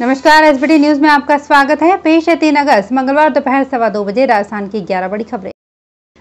नमस्कार, SBT news में आपका स्वागत है। पेश है तीन अगस्त, मंगलवार दोपहर सवा दो बजे राजस्थान की ग्यारह बड़ी खबरें।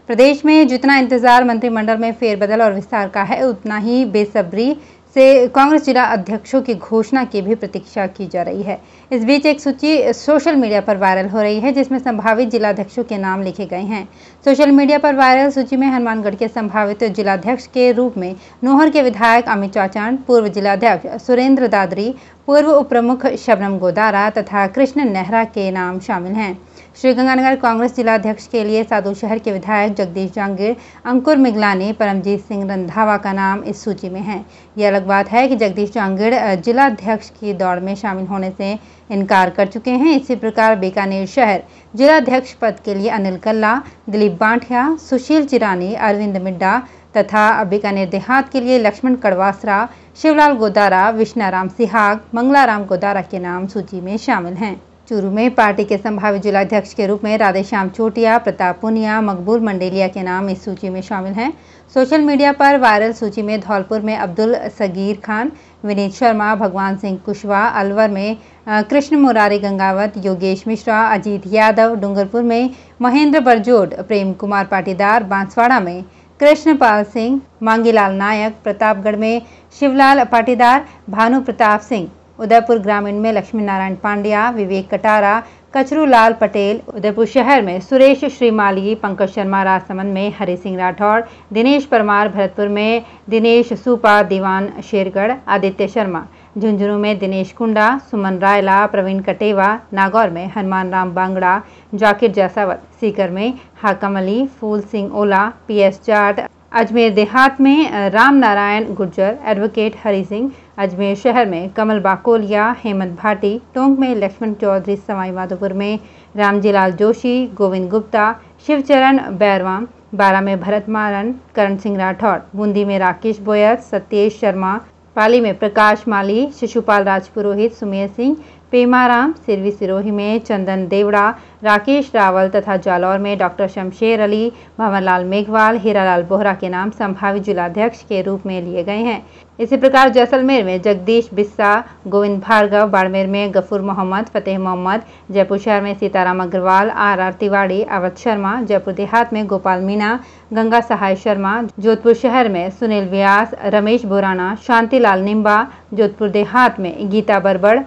प्रदेश में जितना इंतज़ार मंत्रिमंडल में फेरबदल और विस्तार का है, उतना ही बेसब्री से कांग्रेस जिला अध्यक्षों की घोषणा की भी प्रतीक्षा की जा रही है। इस बीच एक सूची सोशल मीडिया पर वायरल हो रही है, जिसमें संभावित जिलाध्यक्षों के नाम लिखे गए हैं। सोशल मीडिया पर वायरल सूची में हनुमानगढ़ के संभावित जिलाध्यक्ष के रूप में नोहर के विधायक अमित चाचान, पूर्व जिलाध्यक्ष सुरेंद्र दादरी, पूर्व उप प्रमुख शबनम गोदारा तथा कृष्ण नेहरा के नाम शामिल हैं। श्रीगंगानगर कांग्रेस जिलाध्यक्ष के लिए साधु शहर के विधायक जगदीश जांगीर अंकुर मिगलानी, परमजीत सिंह रंधावा का नाम इस सूची में है। ये अलग बात है कि जगदीश जांगीर जिलाध्यक्ष की दौड़ में शामिल होने से इनकार कर चुके हैं। इसी प्रकार बीकानेर शहर जिलाध्यक्ष पद के लिए अनिल कल्ला, दिलीप बांठिया, सुशील चिरानी, अरविंद मिड्डा तथा बीकानेर देहात के लिए लक्ष्मण कड़वासरा, शिवलाल गोदारा, विष्णाराम सिहाग, मंगलाराम गोदारा के नाम सूची में शामिल हैं। चूरू में पार्टी के संभावित जिलाध्यक्ष के रूप में राधेश्याम चोटिया, प्रताप पुनिया, मकबूल मंडेलिया के नाम इस सूची में शामिल हैं। सोशल मीडिया पर वायरल सूची में धौलपुर में अब्दुल सगीर खान, विनीत शर्मा, भगवान सिंह कुशवाहा, अलवर में कृष्ण मुरारी गंगावत, योगेश मिश्रा, अजीत यादव, डूंगरपुर में महेंद्र बरजोड, प्रेम कुमार पाटीदार, बांसवाड़ा में कृष्णपाल सिंह, मांगीलाल नायक, प्रतापगढ़ में शिवलाल पाटीदार, भानु प्रताप सिंह। उदयपुर ग्रामीण में लक्ष्मी नारायण पांड्या, विवेक कटारा, कचरू लाल पटेल, उदयपुर शहर में सुरेश श्रीमाली, पंकज शर्मा राजसमंद में हरि सिंह राठौड़ दिनेश परमार भरतपुर में दिनेश सुपा, दीवान शेरगढ़, आदित्य शर्मा, झुंझुनू में दिनेश कुंडा, सुमन रायला, प्रवीण कटेवा, नागौर में हनुमान राम बांगड़ा, जाकिर जैसावत सीकर में हाकम अली, फूल सिंह ओला, पी एस जाट अजमेर देहात में राम नारायण गुर्जर एडवोकेट हरि सिंह, अजमेर शहर में, कमल बाकोलिया, हेमंत भाटी, टोंक में, लक्ष्मण चौधरी सवाई माधोपुर में, रामजीलाल जोशी, गोविंद गुप्ता, शिवचरण बैरवाम, बारा में भरत मारन, करण सिंह राठौड़ बूंदी में राकेश बोयत सत्येश शर्मा, पाली में प्रकाश माली, शिशुपाल राजपुरोहित, सुमेर सिंह पेमाराम, सिरवी सिरोही में चंदन देवड़ा, राकेश रावल तथा जालौर में डॉक्टर शमशेर अली भंवरलाल मेघवाल, हीरालाल बोहरा के नाम संभावित जिलाध्यक्ष के रूप में लिए गए हैं। इसी प्रकार जैसलमेर में जगदीश बिस्सा, गोविंद भार्गव, बाड़मेर में गफूर मोहम्मद, फतेह मोहम्मद, जयपुर शहर में सीताराम अग्रवाल, आर आर तिवाड़ी, अवध शर्मा, जयपुर देहात में गोपाल मीणा गंगा सहाय शर्मा, जोधपुर शहर में सुनील व्यास, रमेश बोराना, शांतिलाल निम्बा, जोधपुर देहात में गीता बरबड़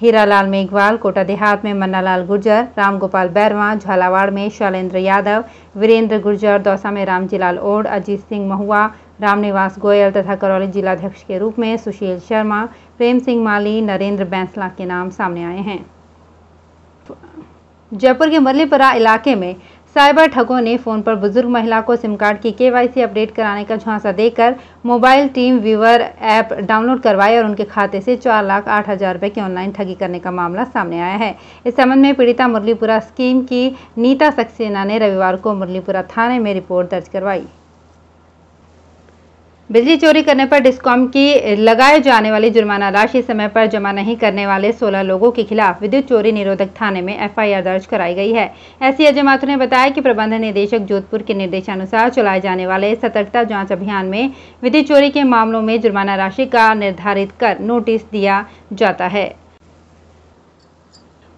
हीरालाल मेघवाल, कोटा देहात में मन्नालाल गुर्जर राम गोपाल बैरवा, झालावाड़ में शैलेंद्र यादव, वीरेंद्र गुर्जर, दौसा में रामजीलाल ओढ़ अजीत सिंह महुआ, रामनिवास गोयल तथा करौली जिलाध्यक्ष के रूप में सुशील शर्मा, प्रेम सिंह माली, नरेंद्र बैंसला के नाम सामने आए हैं। जयपुर के मल्लीपुरा इलाके में साइबर ठगों ने फ़ोन पर बुज़ुर्ग महिला को सिम कार्ड की केवाईसी अपडेट कराने का झांसा देकर mobile TeamViewer app download करवाए और उनके खाते से चार लाख आठ हज़ार रुपए की ऑनलाइन ठगी करने का मामला सामने आया है। इस संबंध में पीड़िता मुरलीपुरा स्कीम की नीता सक्सेना ने रविवार को मुरलीपुरा थाने में रिपोर्ट दर्ज करवाई। बिजली चोरी करने पर डिस्कॉम की लगाए जाने वाली जुर्माना राशि समय पर जमा नहीं करने वाले 16 लोगों के खिलाफ विद्युत चोरी निरोधक थाने में एफआईआर दर्ज कराई गई है। ऐसी अजय ने बताया कि प्रबंध निदेशक जोधपुर के निर्देशानुसार चलाए जाने वाले सतर्कता जाँच अभियान में विद्युत चोरी के मामलों में जुर्माना राशि का निर्धारित कर नोटिस दिया जाता है।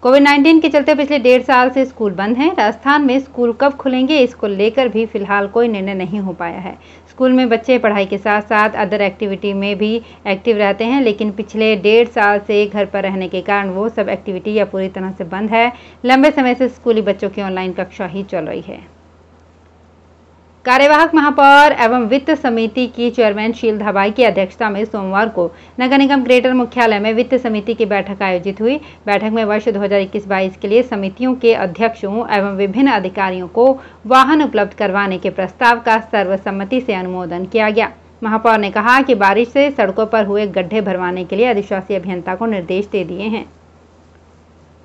कोविड 19 के चलते पिछले डेढ़ साल से स्कूल बंद हैं। राजस्थान में स्कूल कब खुलेंगे, इसको लेकर भी फ़िलहाल कोई निर्णय नहीं हो पाया है। स्कूल में बच्चे पढ़ाई के साथ साथ अदर एक्टिविटी में भी एक्टिव रहते हैं, लेकिन पिछले डेढ़ साल से घर पर रहने के कारण वो सब एक्टिविटी या पूरी तरह से बंद है। लंबे समय से स्कूली बच्चों की ऑनलाइन कक्षा ही चल रही है। कार्यवाहक महापौर एवं वित्त समिति की चेयरमैन शील धाबाई की अध्यक्षता में सोमवार को नगर निगम ग्रेटर मुख्यालय में वित्त समिति की बैठक आयोजित हुई। बैठक में वर्ष 2021-22 के लिए समितियों के अध्यक्षों एवं विभिन्न अधिकारियों को वाहन उपलब्ध करवाने के प्रस्ताव का सर्वसम्मति से अनुमोदन किया गया। महापौर ने कहा कि बारिश से सड़कों पर हुए गड्ढे भरवाने के लिए अधिशासी अभियंता को निर्देश दे दिए हैं।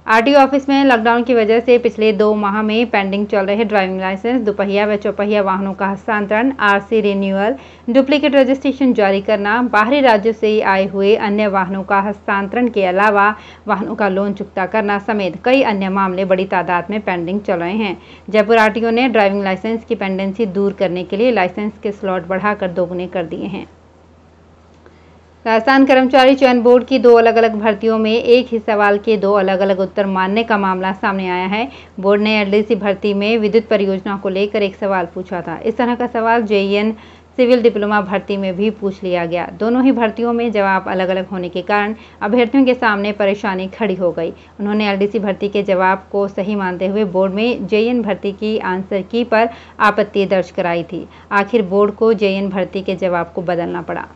आरटीओ ऑफ़िस में लॉकडाउन की वजह से पिछले दो माह में पेंडिंग चल रहे ड्राइविंग लाइसेंस, दोपहिया व चौपहिया वाहनों का हस्तांतरण, आरसी रिन्यूअल, डुप्लीकेट रजिस्ट्रेशन जारी करना, बाहरी राज्यों से आए हुए अन्य वाहनों का हस्तांतरण के अलावा वाहनों का लोन चुकता करना समेत कई अन्य मामले बड़ी तादाद में पेंडिंग चल रहे हैं। जयपुर आरटीओ ने ड्राइविंग लाइसेंस की पेंडेंसी दूर करने के लिए लाइसेंस के स्लॉट बढ़ाकर दोगुने कर दिए हैं। राजस्थान कर्मचारी चयन बोर्ड की दो अलग अलग भर्तियों में एक ही सवाल के दो अलग अलग उत्तर मानने का मामला सामने आया है। बोर्ड ने एलडीसी भर्ती में विद्युत परियोजना को लेकर एक सवाल पूछा था। इस तरह का सवाल जेईएन सिविल डिप्लोमा भर्ती में भी पूछ लिया गया। दोनों ही भर्तियों में जवाब अलग अलग होने के कारण अभ्यर्थियों के सामने परेशानी खड़ी हो गई। उन्होंने एलडीसी भर्ती के जवाब को सही मानते हुए बोर्ड में जेएन भर्ती की आंसर की पर आपत्ति दर्ज कराई थी। आखिर बोर्ड को जेएन भर्ती के जवाब को बदलना पड़ा।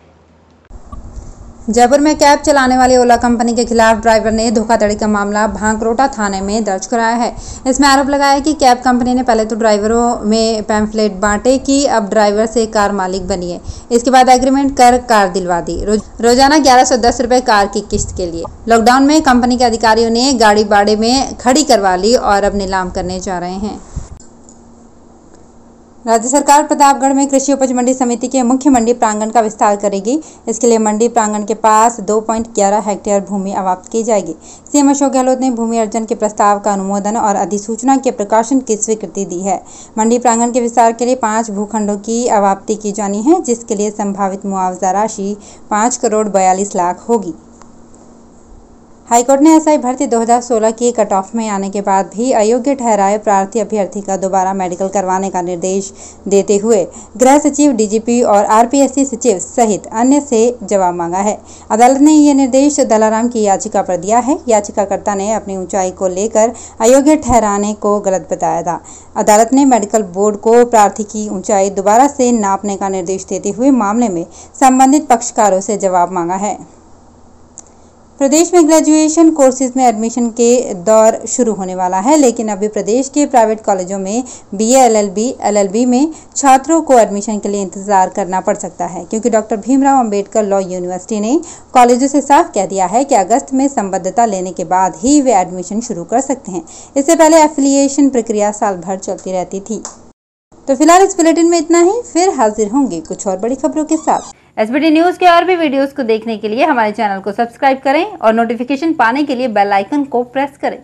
जयपुर में कैब चलाने वाली ओला कंपनी के खिलाफ ड्राइवर ने धोखाधड़ी का मामला भांकरोटा थाने में दर्ज कराया है। इसमें आरोप लगाया है कि कैब कंपनी ने पहले तो ड्राइवरों में पैम्फलेट बांटे कि अब ड्राइवर से कार मालिक बनी है। इसके बाद एग्रीमेंट कर कार दिलवा दी। रोज, रोज़ाना ग्यारह सौ दस रुपए कार की किस्त के लिए। लॉकडाउन में कंपनी के अधिकारियों ने गाड़ी बाड़े में खड़ी करवा ली और अब नीलाम करने जा रहे हैं। राज्य सरकार प्रतापगढ़ में कृषि उपज मंडी समिति के मुख्य मंडी प्रांगण का विस्तार करेगी। इसके लिए मंडी प्रांगण के पास 2.11 हेक्टेयर भूमि अवाप्त की जाएगी। सीएम अशोक गहलोत ने भूमि अर्जन के प्रस्ताव का अनुमोदन और अधिसूचना के प्रकाशन की स्वीकृति दी है। मंडी प्रांगण के विस्तार के लिए पाँच भूखंडों की अवाप्ति की जानी है, जिसके लिए संभावित मुआवजा राशि पाँच करोड़ बयालीस लाख होगी। हाईकोर्ट ने एसआई भर्ती 2016 की कट ऑफ़ में आने के बाद भी अयोग्य ठहराए प्रार्थी अभ्यर्थी का दोबारा मेडिकल करवाने का निर्देश देते हुए गृह सचिव डीजीपी और आरपीएससी सचिव सहित अन्य से जवाब मांगा है। अदालत ने यह निर्देश दलाराम की याचिका पर दिया है। याचिकाकर्ता ने अपनी ऊंचाई को लेकर अयोग्य ठहराने को गलत बताया था। अदालत ने मेडिकल बोर्ड को प्रार्थी की ऊंचाई दोबारा से नापने का निर्देश देते हुए मामले में संबंधित पक्षकारों से जवाब मांगा है। प्रदेश में ग्रेजुएशन कोर्सेज में एडमिशन के दौर शुरू होने वाला है, लेकिन अभी प्रदेश के प्राइवेट कॉलेजों में बीए एलएलबी एलएलबी में छात्रों को एडमिशन के लिए इंतज़ार करना पड़ सकता है, क्योंकि doctor Bhimrao Ambedkar Law University ने कॉलेजों से साफ़ कह दिया है कि अगस्त में संबद्धता लेने के बाद ही वे एडमिशन शुरू कर सकते हैं। इससे पहले एफिलिएशन प्रक्रिया साल भर चलती रहती थी। तो फ़िलहाल इस बुलेटिन में इतना ही, फिर हाजिर होंगे कुछ और बड़ी खबरों के साथ। एसबीटी न्यूज़ के और भी वीडियोस को देखने के लिए हमारे चैनल को सब्सक्राइब करें और नोटिफिकेशन पाने के लिए बेल आइकन को प्रेस करें।